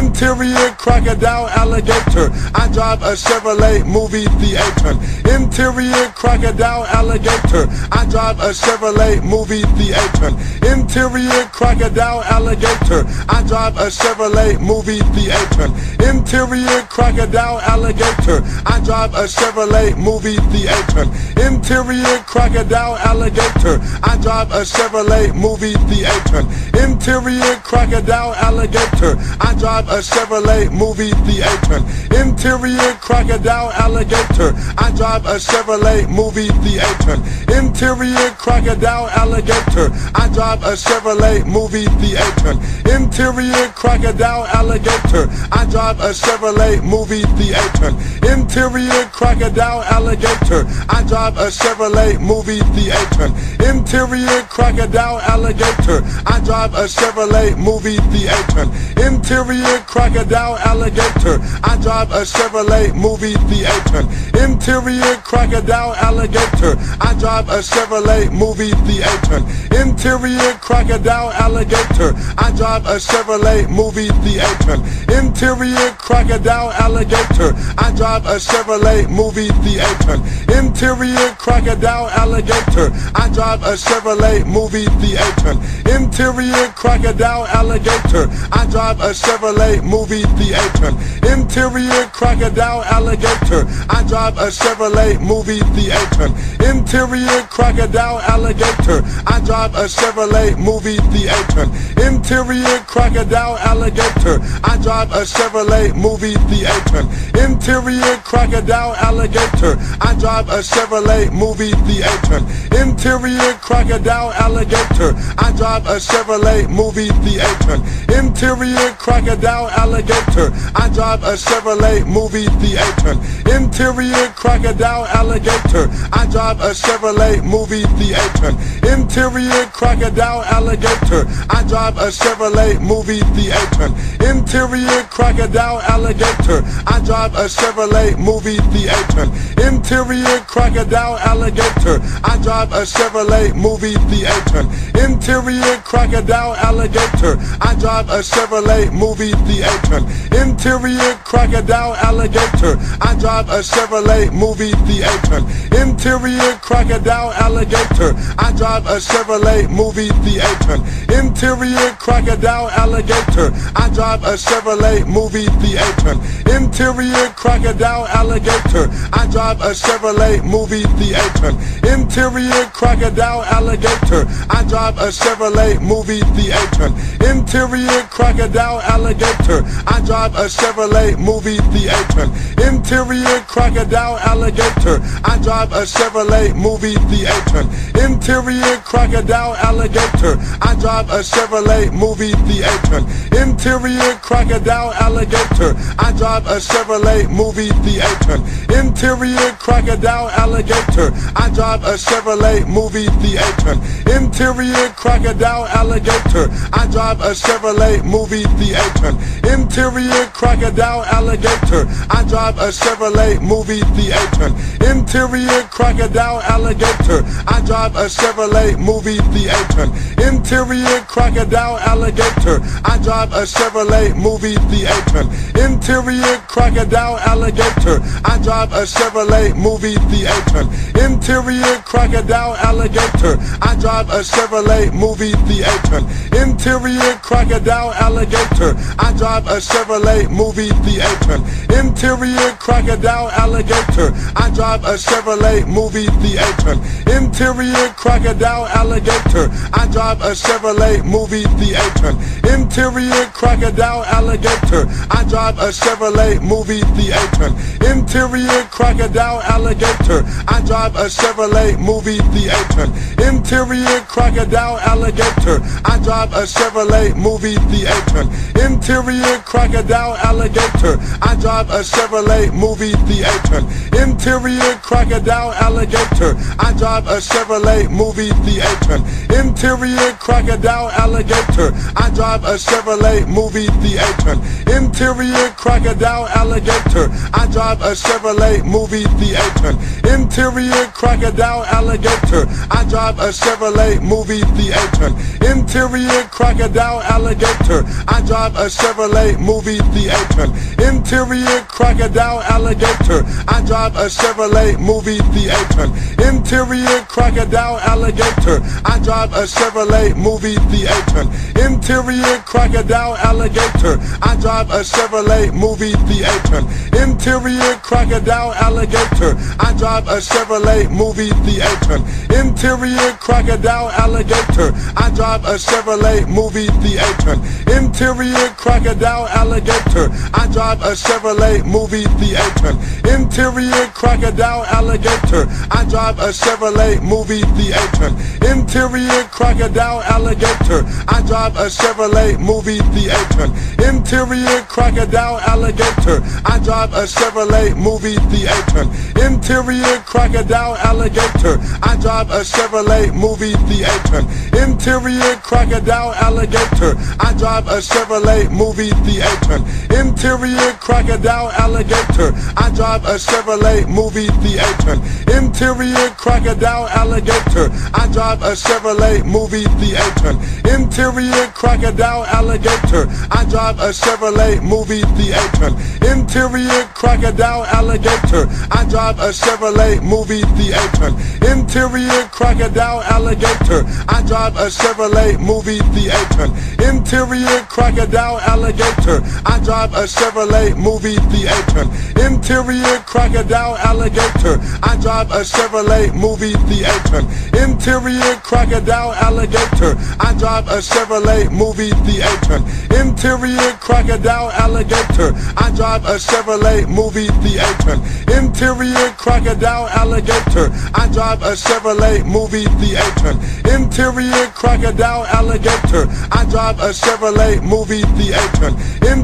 Interior crocodile alligator. I drive a Chevrolet movie theater. Interior crocodile alligator. I drive a Chevrolet movie theater. Interior crocodile alligator. I drive a Chevrolet movie theater. Interior crocodile alligator. I drive a Chevrolet movie theater. Interior crocodile alligator. I drive a Chevrolet movie theater. Interior crocodile alligator. I drive a Chevrolet movie theater. Interior crocodile alligator. I drive a Chevrolet movie theater. Interior crocodile alligator. I drive a Chevrolet movie theater. Interior crocodile alligator. I drive a Chevrolet movie theater. Interior crocodile alligator. I drive a Chevrolet movie theater. Interior crocodile alligator. I drive a Chevrolet movie theater. Interior crocodile alligator. I drive a Chevrolet movie theater. Interior crocodile alligator. I drive a Chevrolet movie theater. Interior crocodile alligator. I drive a Chevrolet movie theater. Interior crocodile alligator. I drive a Chevrolet movie theater. Interior crocodile alligator. I drive a Chevrolet movie theater. Interior crocodile alligator. I drive a Chevrolet movie theater. Interior crocodile alligator. I drive a Chevrolet movie theater. Interior crocodile alligator. I drive a Chevrolet movie theater. Interior crocodile alligator. I drive a Chevrolet movie theater. Interior crocodile alligator. I drive a Chevrolet movie theater. Interior crocodile alligator. I drive a Chevrolet movie theater. Interior crocodile alligator. I drive a Chevrolet movie theater. Interior crocodile alligator. I drive a Chevrolet movie theater. Interior crocodile alligator. I drive a Chevrolet movie theater. Interior crocodile alligator. I drive a Chevrolet movie theater. Interior crocodile alligator. I drive a Chevrolet movie theater. Interior crocodile alligator. I drive a Chevrolet movie theater. Interior crocodile alligator. I drive a Chevrolet movie theater. Interior crocodile alligator. I drive a Chevrolet movie theater. Interior crocodile alligator. I drive a Chevrolet movie theater. Interior crocodile alligator. I drive a Chevrolet movie theater. Interior crocodile alligator. I drive a Chevrolet movie theater. Interior crocodile alligator. I drive a Chevrolet movie theater. Interior crocodile alligator. I drive a Chevrolet movie theater. Interior crocodile alligator. I drive a Chevrolet movie theater. Interior crocodile alligator. I drive a Chevrolet movie theater. Interior crocodile alligator. I drive a Chevrolet movie theater. Interior crocodile alligator. I drive a Chevrolet movie theater. Interior crocodile alligator. I drive a Chevrolet movie theater. Interior crocodile alligator. I drive a Chevrolet movie theater. Interior crocodile alligator. I drive a Chevrolet movie theater. Interior crocodile alligator. I drive a Chevrolet movie theater. Interior crocodile alligator. I drive a Chevrolet movie theater. Interior crocodile alligator. I drive a Chevrolet movie theater. Interior crocodile alligator. I drive a Chevrolet movie theater. Interior crocodile alligator. I drive a Chevrolet movie theater. Interior crocodile alligator. I drive a Chevrolet movie theater. Interior crocodile alligator. I drive a Chevrolet movie theater. Interior crocodile alligator. I drive a Chevrolet movie theater. Interior crocodile alligator. I drive a Chevrolet movie theater. Interior crocodile alligator. I drive a Chevrolet movie theater. Interior crocodile alligator. I drive a Chevrolet movie theater. Interior crocodile alligator. I drive a Chevrolet movie theater. Interior crocodile alligator. I drive a Chevrolet movie theater. Interior crocodile alligator. I drive a Chevrolet movie theater. Interior crocodile alligator. I drive a Chevrolet movie theater. Interior crocodile alligator. I drive a Chevrolet movie theater. Interior crocodile alligator. I drive a Chevrolet movie theater. Interior crocodile alligator. I drive a Chevrolet movie theater. Interior crocodile alligator. I drive a Chevrolet movie theater. Interior crocodile alligator. I drive a Chevrolet movie theater. Interior crocodile alligator. I drive a Chevrolet movie theater. Interior crocodile alligator. I drive a Chevrolet movie theater. Interior crocodile alligator. I drive a Chevrolet movie theater. Interior crocodile alligator. I drive a Chevrolet movie theater. Interior crocodile alligator. I drive a Chevrolet movie theater. Interior crocodile alligator. I drive a Chevrolet movie theater. Interior crocodile alligator. I drive a Chevrolet movie theater. Interior crocodile alligator. I drive a Chevrolet movie theater. Interior crocodile alligator. I drive a Chevrolet movie theater. Interior crocodile alligator. I drive a Chevrolet movie theater. Interior crocodile alligator. I drive a Chevrolet movie theater. Interior crocodile alligator. I drive a Chevrolet movie theater. Interior crocodile alligator. I drive a Chevrolet movie theater. Interior crocodile alligator. I drive a Chevrolet movie theater. Interior crocodile alligator. I drive a Chevrolet movie theater. Interior crocodile alligator. I drive a Chevrolet movie theater.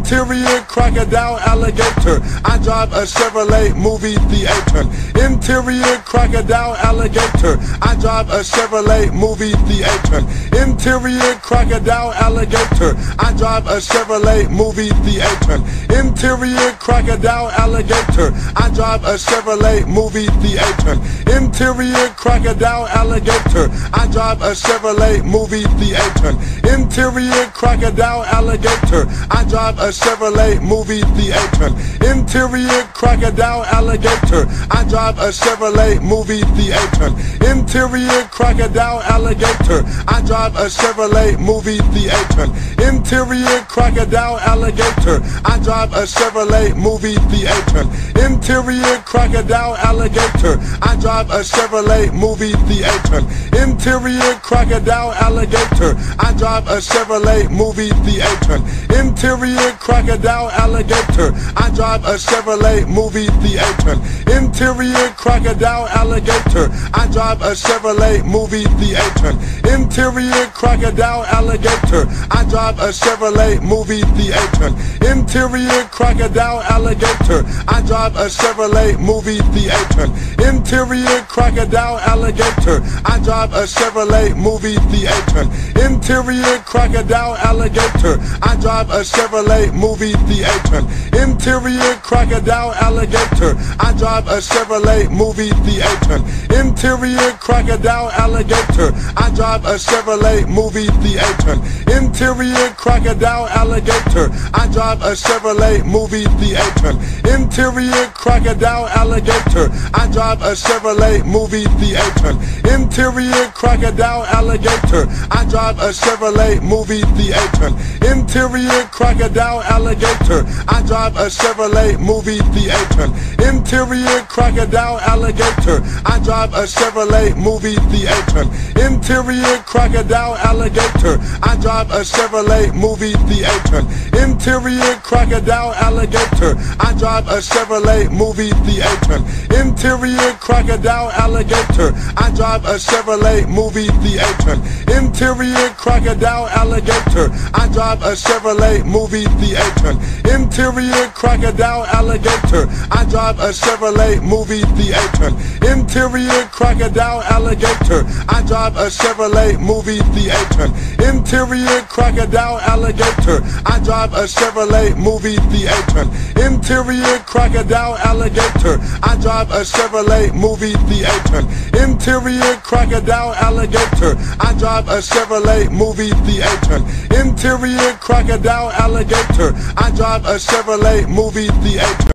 Interior crocodile alligator. I drive a Chevrolet movie theater. Interior crocodile alligator. I drive a Chevrolet movie theater. Interior crocodile alligator. I drive a Chevrolet movie theater. Interior crocodile alligator. I drive a Chevrolet movie theater. Interior crocodile alligator. I drive a Chevrolet movie theater. Interior crocodile alligator. I drive a Chevrolet movie theater. Interior crocodile alligator. I drive a Chevrolet movie theater. Interior crocodile alligator. I drive a Chevrolet movie theater. Interior crocodile alligator. I drive a Chevrolet movie theater. Interior crocodile alligator. I drive a Chevrolet movie theater. Interior crocodile alligator. I drive a Chevrolet movie theater. Interior crocodile alligator. I drive a Chevrolet movie theater. Interior crocodile alligator. I drive a Chevrolet movie theater. Interior crocodile alligator. I drive a Chevrolet movie theater. Interior crocodile alligator. I drive a Chevrolet movie theater. Interior crocodile alligator. I drive a Chevrolet movie theater. Interior crocodile alligator. I drive a Chevrolet movie theater. Interior crocodile alligator. I drive a Chevrolet movie theater. Interior crocodile alligator. I drive a Chevrolet movie theater. Interior crocodile alligator. I drive a Chevrolet movie theater. Interior crocodile alligator. I drive a Chevrolet movie theater. Interior crocodile alligator. I drive a Chevrolet movie theater. Interior crocodile alligator. I drive a Chevrolet movie theater. Interior crocodile alligator. I drive a Chevrolet movie theater. Interior crocodile alligator. I drive a Chevrolet movie theater. Interior crocodile alligator. I drive a Chevrolet movie theater. Interior crocodile alligator. I drive a Chevrolet movie theater. Interior crocodile alligator. I drive a Chevrolet movie theater. Interior crocodile alligator. I drive a Chevrolet movie theater. Interior crocodile alligator. I drive a Chevrolet movie theater. Interior crocodile alligator. I drive a Chevrolet movie theater. Interior crocodile alligator. I drive a Chevrolet movie theater. Interior crocodile alligator. I drive a Chevrolet movie theater. Interior crocodile alligator. I drive a Chevrolet movie theater.